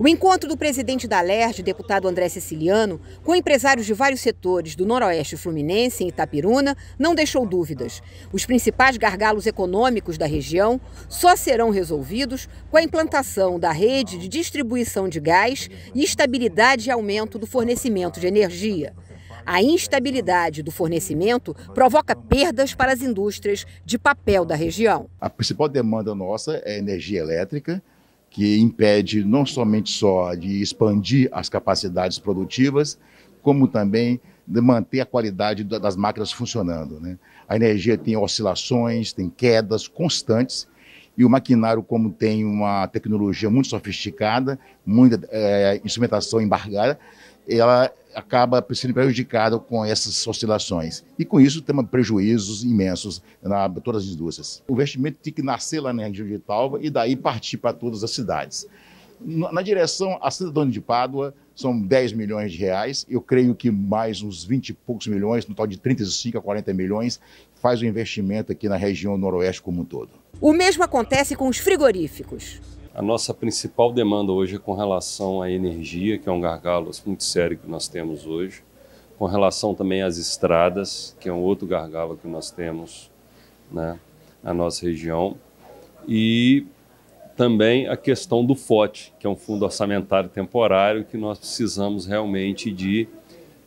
O encontro do presidente da LERJ, deputado André Siciliano, com empresários de vários setores do Noroeste Fluminense em Itapiruna não deixou dúvidas. Os principais gargalos econômicos da região só serão resolvidos com a implantação da rede de distribuição de gás e estabilidade e aumento do fornecimento de energia. A instabilidade do fornecimento provoca perdas para as indústrias de papel da região. A principal demanda nossa é energia elétrica que impede não somente só de expandir as capacidades produtivas, como também de manter a qualidade das máquinas funcionando. Né? A energia tem oscilações, tem quedas constantes, e o maquinário, como tem uma tecnologia muito sofisticada, muita é, instrumentação embargada, ela acaba sendo prejudicada com essas oscilações. E com isso temos prejuízos imensos na todas as indústrias. O investimento tem que nascer lá na região de Italva e daí partir para todas as cidades. Na direção a cidadão de Pádua, são 10 milhões de reais. Eu creio que mais uns 20 e poucos milhões, no total de 35 a 40 milhões, faz o investimento aqui na região noroeste como um todo. O mesmo acontece com os frigoríficos. A nossa principal demanda hoje é com relação à energia, que é um gargalo muito sério que nós temos hoje, com relação também às estradas, que é um outro gargalo que nós temos né, na nossa região, e também a questão do FOT, que é um fundo orçamentário temporário, que nós precisamos realmente de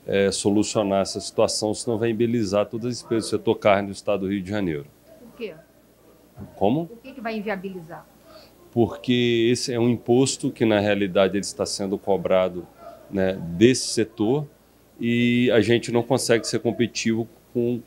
é, solucionar essa situação, senão vai embelezar todas as despesas do setor carne do estado do Rio de Janeiro. Por quê? Como? Por que, que vai inviabilizar? Porque esse é um imposto que na realidade ele está sendo cobrado né, desse setor e a gente não consegue ser competitivo com,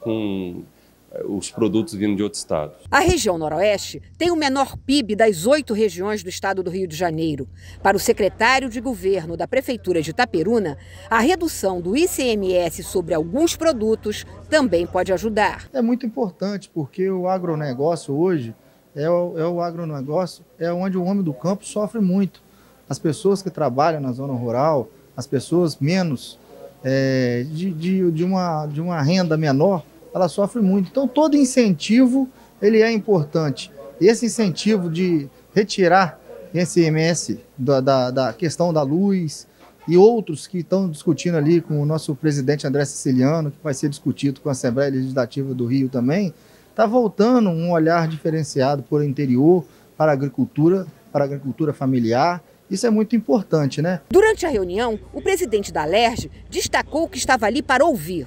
com eh, os produtos vindo de outros estados. A região noroeste tem o menor PIB das oito regiões do estado do Rio de Janeiro. Para o secretário de governo da Prefeitura de Itaperuna, a redução do ICMS sobre alguns produtos também pode ajudar. É muito importante porque o agronegócio hoje é o, é o agronegócio, é onde o homem do campo sofre muito. As pessoas que trabalham na zona rural, as pessoas menos é, de, de, de, uma, de uma renda menor, ela sofre muito. Então todo incentivo ele é importante. Esse incentivo de retirar IMS da, da, da questão da luz e outros que estão discutindo ali com o nosso presidente André Siciliano, que vai ser discutido com a Assembleia Legislativa do Rio também, está voltando um olhar diferenciado por interior, para a agricultura, para a agricultura familiar. Isso é muito importante, né? Durante a reunião, o presidente da LERJ destacou que estava ali para ouvir.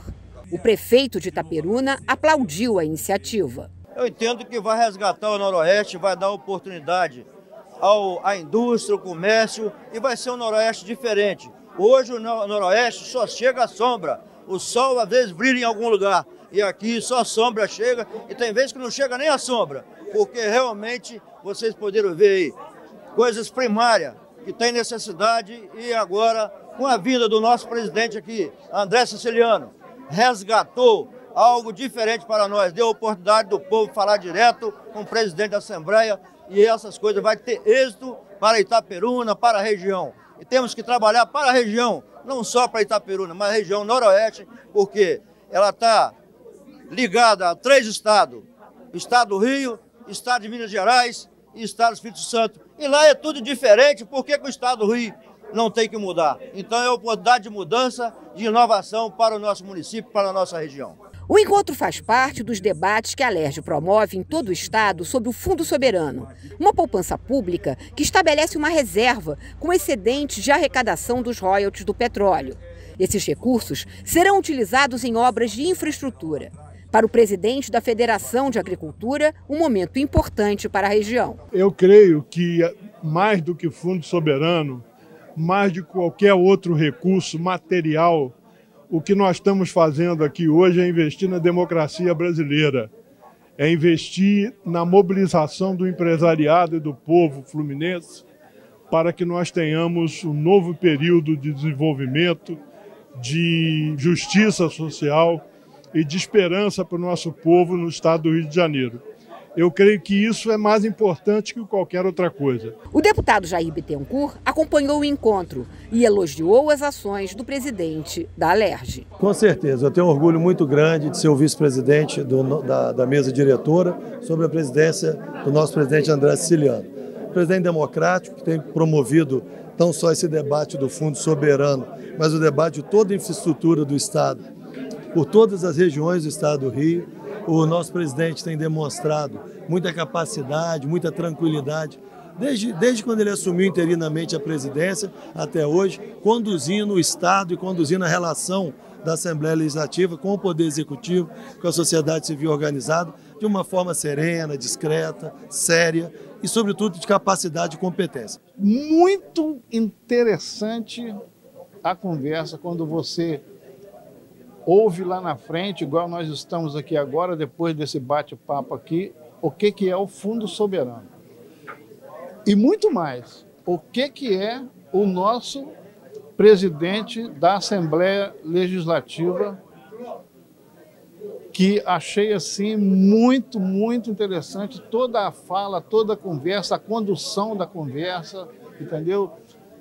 O prefeito de Itaperuna aplaudiu a iniciativa. Eu entendo que vai resgatar o Noroeste, vai dar oportunidade ao, à indústria, ao comércio e vai ser um Noroeste diferente. Hoje o Noroeste só chega à sombra. O sol às vezes brilha em algum lugar, e aqui só sombra chega, e tem vezes que não chega nem a sombra, porque realmente vocês poderam ver aí coisas primárias que tem necessidade e agora, com a vinda do nosso presidente aqui, André Siciliano, resgatou algo diferente para nós, deu a oportunidade do povo falar direto com o presidente da Assembleia e essas coisas vai ter êxito para Itaperuna, para a região. E temos que trabalhar para a região, não só para Itaperuna, mas a região noroeste, porque ela está ligada a três estados: Estado do Rio, Estado de Minas Gerais e Estado do Espírito Santo. E lá é tudo diferente, por que, que o Estado do Rio não tem que mudar? Então é oportunidade de mudança, de inovação para o nosso município, para a nossa região. O encontro faz parte dos debates que a LERJ promove em todo o estado sobre o Fundo Soberano, uma poupança pública que estabelece uma reserva com excedentes de arrecadação dos royalties do petróleo. Esses recursos serão utilizados em obras de infraestrutura. Para o presidente da Federação de Agricultura, um momento importante para a região. Eu creio que, mais do que fundo soberano, mais de qualquer outro recurso material, o que nós estamos fazendo aqui hoje é investir na democracia brasileira, é investir na mobilização do empresariado e do povo fluminense para que nós tenhamos um novo período de desenvolvimento, de justiça social e de esperança para o nosso povo no estado do Rio de Janeiro. Eu creio que isso é mais importante que qualquer outra coisa. O deputado Jair Bittencourt acompanhou o encontro e elogiou as ações do presidente da Alerj. Com certeza, eu tenho um orgulho muito grande de ser o vice-presidente da, da, mesa diretora sobre a presidência do nosso presidente André Siciliano. presidente democrático que tem promovido não só esse debate do Fundo Soberano, mas o debate de toda a infraestrutura do Estado, por todas as regiões do Estado do Rio. O nosso presidente tem demonstrado muita capacidade, muita tranquilidade desde, desde quando ele assumiu interinamente a presidência até hoje, conduzindo o Estado e conduzindo a relação da Assembleia Legislativa com o Poder Executivo, com a sociedade civil organizada, de uma forma serena, discreta, séria e, sobretudo, de capacidade e competência. Muito interessante a conversa quando você ouve lá na frente, igual nós estamos aqui agora, depois desse bate-papo aqui, o que, que é o Fundo Soberano. E muito mais, o que, que é o nosso presidente da Assembleia Legislativa, que achei assim muito, muito interessante toda a fala, toda a conversa, a condução da conversa, entendeu?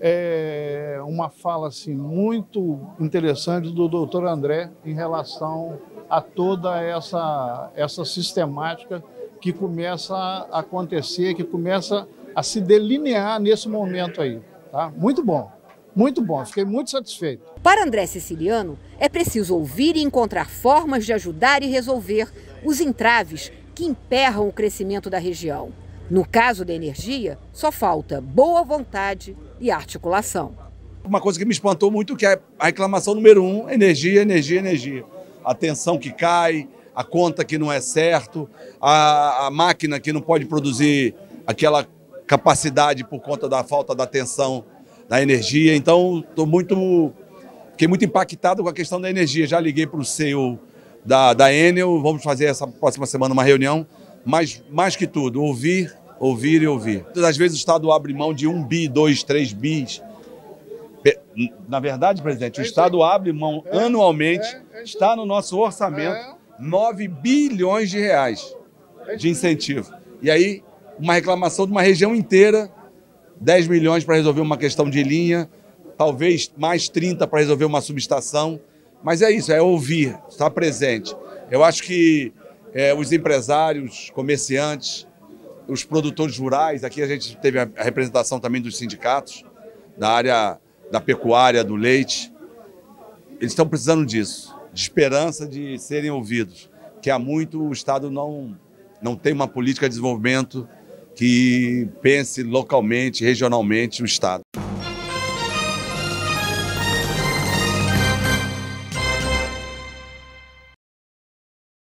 É uma fala assim muito interessante do doutor André em relação a toda essa, essa sistemática que começa a acontecer, que começa a se delinear nesse momento aí. Tá? Muito bom, muito bom, fiquei muito satisfeito. Para André Siciliano, é preciso ouvir e encontrar formas de ajudar e resolver os entraves que emperram o crescimento da região. No caso da energia, só falta boa vontade e articulação. Uma coisa que me espantou muito que é a reclamação número um, energia, energia, energia. A tensão que cai, a conta que não é certo, a, a máquina que não pode produzir aquela capacidade por conta da falta da atenção da energia. Então, estou muito, fiquei muito impactado com a questão da energia. Já liguei para o CEO da, da Enel, vamos fazer essa próxima semana uma reunião. Mas, mais que tudo, ouvir, ouvir e ouvir. Às vezes o Estado abre mão de um bi, dois, três bis. Na verdade, presidente, o Estado abre mão anualmente, está no nosso orçamento, 9 bilhões de reais de incentivo. E aí uma reclamação de uma região inteira, 10 milhões para resolver uma questão de linha, talvez mais 30 para resolver uma subestação. Mas é isso, é ouvir, estar presente. Eu acho que é, os empresários, comerciantes, os produtores rurais, aqui a gente teve a representação também dos sindicatos, da área da pecuária, do leite, eles estão precisando disso, de esperança de serem ouvidos, que há muito o Estado não, não tem uma política de desenvolvimento que pense localmente, regionalmente o Estado.